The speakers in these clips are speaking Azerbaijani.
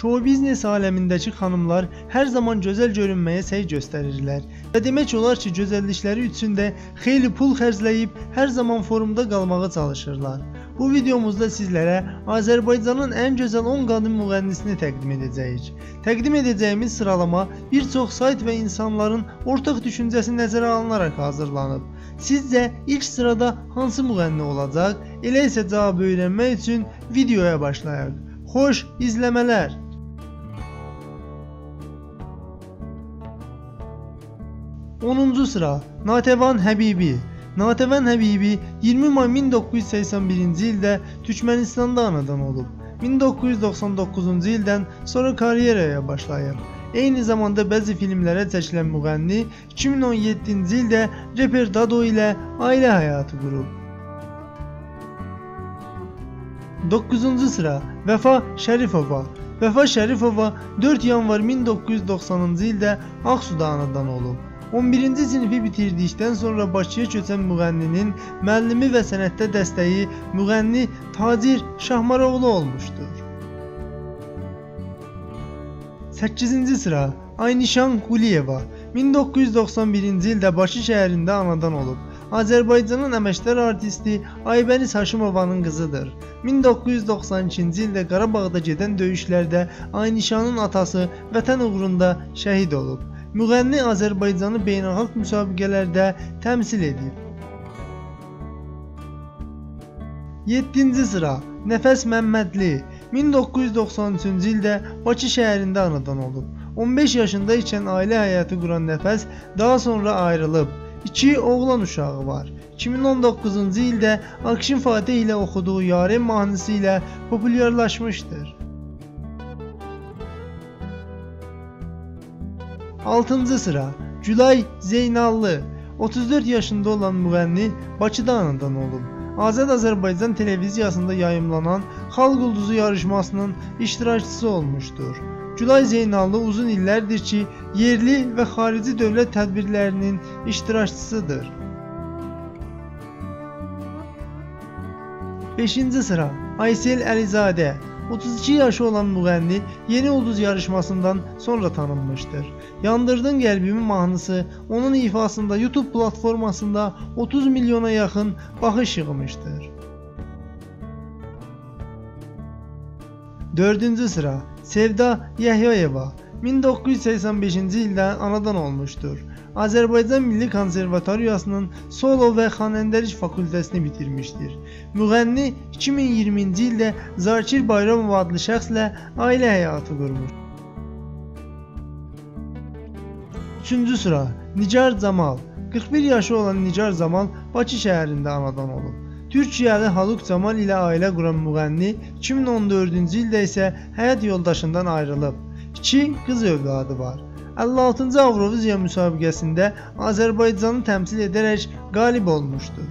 Show biznes aləmindəki xanımlar hər zaman gözəl görünməyə səy göstərirlər və demək olar ki, gözəllikləri üçün də xeyli pul xərcləyib hər zaman forumda qalmağa çalışırlar. Bu videomuzda sizlərə Azərbaycanın ən gözəl 10 qadın müğənnisini təqdim edəcəyik. Təqdim edəcəyimiz sıralama bir çox sayt və insanların ortaq düşüncəsi nəzərə alınaraq hazırlanıb. Sizcə ilk sırada hansı müğənni olacaq? Elə isə cavabı öyrənmək üçün videoya başlayaq. Xoş izləmələr. Onuncu sıra Natəvan Həbibi Natəvan Həbibi 20 may 1981-ci ildə Türkmənistanda anadan olub. 1999-cu ildən sonra karyeraya başlayıb. Eyni zamanda bəzi filmlərə çəkilən müğənni 2017-ci ildə reper Dado ilə ailə həyatı qurub. 9-cu sıra Vəfa Şərifova Vəfa Şərifova 4 yanvar 1990-cı ildə Ağsuda anadan olub. 11-ci sinifi bitirdikdən sonra Bakıya köçən müğənninin müəllimi və sənətdə dəstəyi müğənni Tacir Şahmaroğlu olmuşdur. 8-ci sıra Aynişan Quliyeva 1991-ci ildə Bakı şəhərində anadan olub. Azərbaycanın əməkdar artisti Aybəniz Haşimovanın qızıdır. 1992-ci ildə Qarabağda gedən döyüşlərdə Aynişanın atası vətən uğrunda şəhid olub. Müğənni Azərbaycanı beynəlxalq müsabiqələrdə təmsil edib. 7-ci sıra Nəfəs Məmmədli 1993-cü ildə Bakı şəhərində anadan olub. 15 yaşında ikən ailə həyatı quran Nəfəs daha sonra ayrılıb. 2 oğlan uşağı var. 2019-cu ildə Akşin Fatih ilə oxuduğu Yaren mahnısı ilə populyarlaşmışdır. 6-cı sıra Gülay Zeynallı 34 yaşında olan müğənni Bakıda anadan olub. Azad Azərbaycan televiziyasında yayımlanan Xalq Ulduzu yarışmasının iştirakçısı olmuşdur. Gülay Zeynallı uzun illərdir ki, yerli və xarici dövlət tədbirlərinin iştirakçısıdır. 5-ci sıra Aysel Əlizadə 32 yaşı olan müğənni Yeni Ulduz yarışmasından sonra tanınmışdır. Yandırdın qəlbimi mahnısı onun ifasında YouTube platformasında 30 milyona yaxın baxış yığmışdır. 4-cü sıra Sevda Yəhyayeva 1985-ci ildə anadan olmuşdur. Azərbaycan Milli Konservatoriyasının solo və xanəndəlik fakültəsini bitirmişdir. Müğənni 2020-ci ildə Zakir Bayramov adlı şəxslə ailə həyatı qurmuş. 3-cü sıra Nicar Camal 41 yaşı olan Nicar Camal Bakı şəhərində anadan olub. Türkiyəli Haluk Camal ilə ailə quran müğənni 2014-cü ildə isə həyat yoldaşından ayrılıb. 2 qız övladı var. 56-cı Avroviziya müsabiqəsində Azərbaycanı təmsil edərək qalib olmuşdur.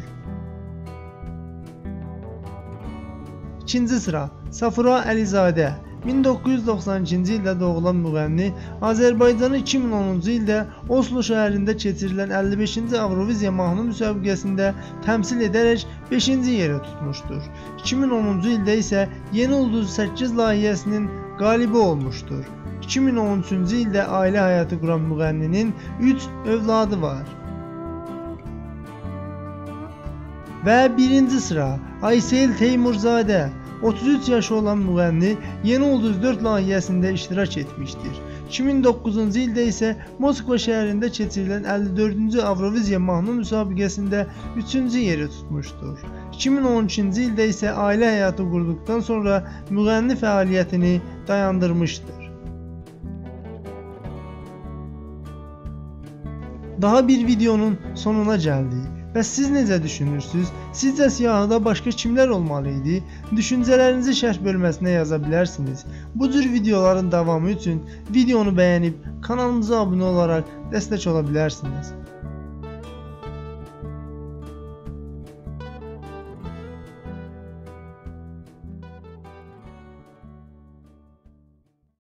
2-ci sıra Safura Əlizadə 1992-ci ildə doğulan müğənni Azərbaycanı 2010-cu ildə Oslo şəhərində keçirilən 55-ci Avroviziya mahnı müsabiqəsində təmsil edərək 5-ci yerə tutmuşdur. 2010-cu ildə isə Yeni Ulduz 8 layihəsinin qalibi olmuşdur. 2013-cü ildə ailə həyatı quran müğənninin 3 övladı var. Və birinci sıra Aysel Teymurzadə 33 yaşı olan müğənni Yeni Ulduz 4 layihəsində iştirak etmişdir. 2009-cu ildə isə Moskva şəhərində keçirilən 54-cü Avroviziya mahnı müsabiqəsində 3-cü yeri tutmuşdur. 2013-cü ildə isə ailə həyatı qurduqdan sonra müğənni fəaliyyətini dayandırmışdır. Daha bir videonun sonuna gəldik. Bəs siz necə düşünürsüz? Sizcə siyahıda başqa kimlər olmalı idi? Düşüncələrinizi şərh bölməsinə yaza bilərsiniz. Bu cür videoların davamı üçün videonu bəyənib kanalımıza abunə olaraq dəstək ola bilərsiniz.